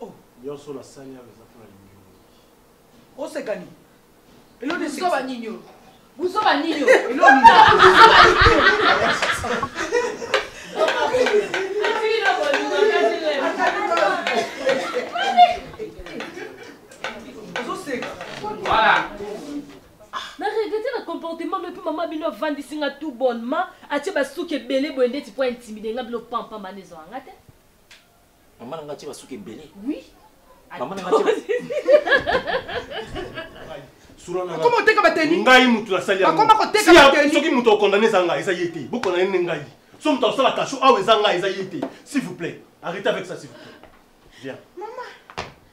Oh. Nionso na sali awa eza pona lingi mingi. Oseka nini? Elo de sika ba nini yo? Buzoba nini yo? Elo nini? Voilà. na regrete na comportement me mpe mama bino avandisi nga tout bonnement atie basuki ebele boye ndeti mpo intimide nga bino pampamba na ezwaka nga te Maman nanga tia basuki ebele. Oui. Maman nanga tia. Comment teka ba tenue? Ngai mutu na sali. Akoma ko teka ba tenue. Soki mutu okondane za ngai eza yete. Boko na yene ngai. Soki mutu osala kasho awa eza ngai eza yete. S'il vous plaît, arrêtez avec ça s'il vous plaît. Viens. Maman.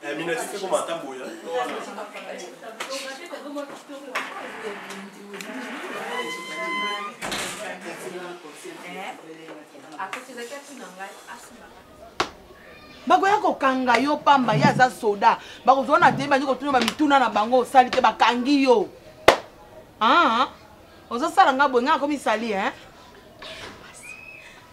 Eh, mina sisi koma ata boye bakoya kokanga yo pamba ye aza soda bakozwa na te bandi kotuna bamituna na bango osali te bakangi yo ah, ozosala nga boye nga akomisali e eh?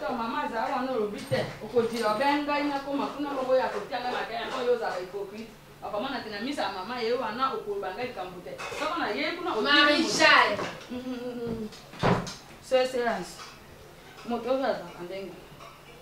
to mama azala wana olobi te okodila obe ngai nakoma kuna moko ya kotia ngai makaya yango yo ozala hypocrite okomona te na misa ya mama ye wana okoloba ngai likambo te soko na ye kuna marijal soeserance moto oyo azalaka ndenge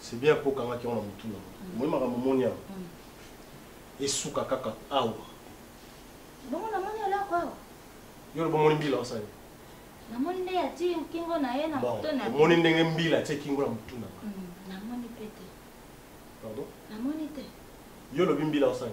C'est bien po kanga ki ona mutu na. Moi makambo moni awa. Esuka kaka awa. Bongo na moni eloko awa. Yo lobo moni mbila osali. Na moni nde ati kingo na ye na mutu na. Bon, moni ndenge mbila ati kingo na mutu na. Na moni pete. Pardon? Na moni te. Yo lobi mbila osali.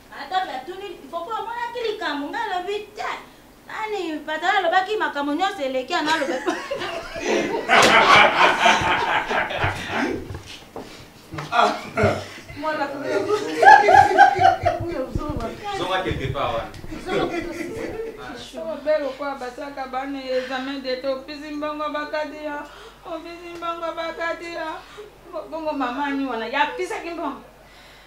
Atobi atuni ifopo amonaki likambo ngai alobi te nani patala alobaki makambo nyonso eleki ana alobi mwana zonga quelque part wana obele kwa basaka bana ya examen dete opesi mbongo bakati ya opesi mbongo bakati ya bongo mama ni wana yapesaki mbongo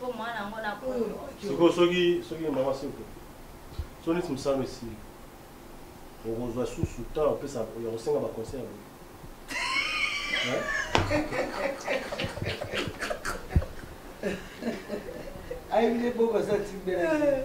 po mwana yango na sikoyo soki soki mama soko so neti mosala esili okozwa susu ntango opesa ya kosenga baconseil yango ayebile boko aza timbela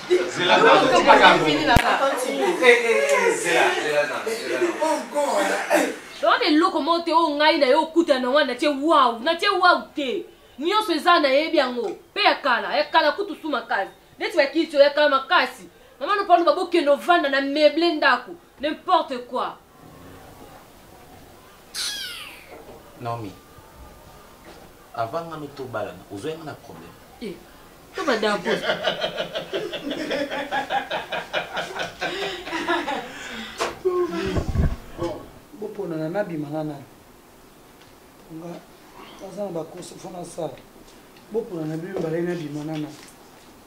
Zela na zo tika ka ngo. Eh eh eh zela zela na zela na. Oh God. Wana eloko moko te oyo ngai na yo okutana na wana natie wau natie wau te nyonso eza nayebi yango mpe ya kala ya kala kutu su makasi neti bakiti oyo ya kala makasi mama lopaluba bokende ovanda na meble ndako N'importe quoi. Naomi, avant nga no tobalana, ozwa nga na problème. Eh, to ba dabo. Boponana nabima na nani? Nga aza na bakoso fona sala. Boponana bino balai nabima na nani?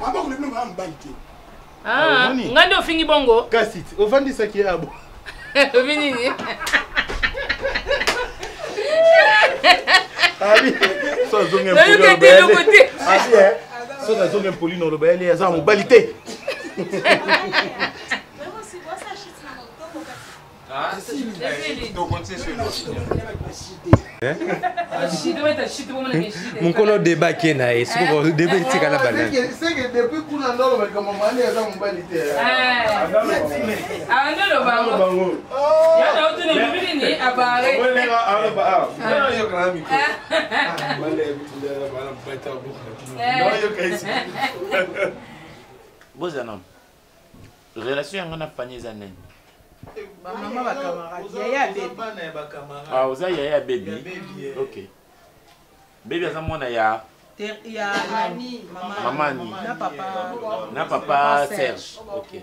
Maboko lebino mama mobali te. Ah, ah nga nde ofingi bongo. Kasi ofandisaki ye abo. Obi nini? Abi, so azonga mpoli oloba yale. Abi, eh? so azonga mpoli na oloba yale aza mobali te. mokolo deba ake na ye soko deba etika na banani relation yanga na fani eza nini ah, oza yaya ya bebi eh. ok bebi aza mwana ya mamani na papa serge ok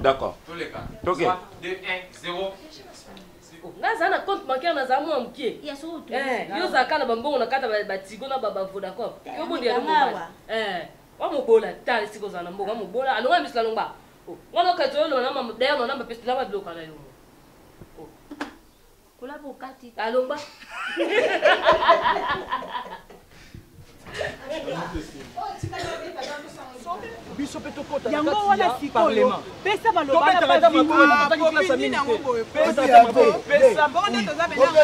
D'accord. Toke. 2 1 0 naza na compte bancaire naza mwa moke yo ozalaka na bambongo na kata batigo na bavodacom yo bodi ya lomoba wa mobola ta esika ozala na mbongo wa mobola alonga misu nalonga wana okati oyolona na mama dayama na mapesi na babiloka na yo Kola bokati alomba. biso mpe tokota yango wana sikoyo pesa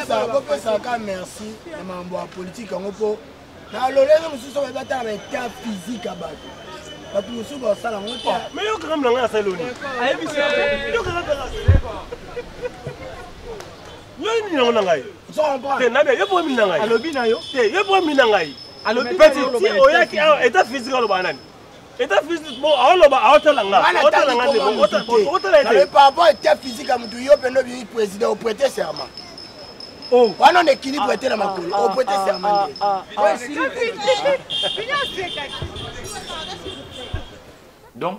balobapesaka merci na mambo ya politike yango mpo na lolenge mosusu oyo batala ba etat physique ya bato bato mosusu basala yango te me yokaka mlanga ya saloni ayebisi yoyini yango na ngai te nabe yo bomi na ngai alobi na yo te yo bomi na ngai alobi peti oyaki awa etat physique alobaka nani État physique bon aoloba aotala nga otala nga ndeko otala ete par rapport état physique ya motu yo pende obimi président oprete serment wana na équilibre ete na makolo oprete serment nde donc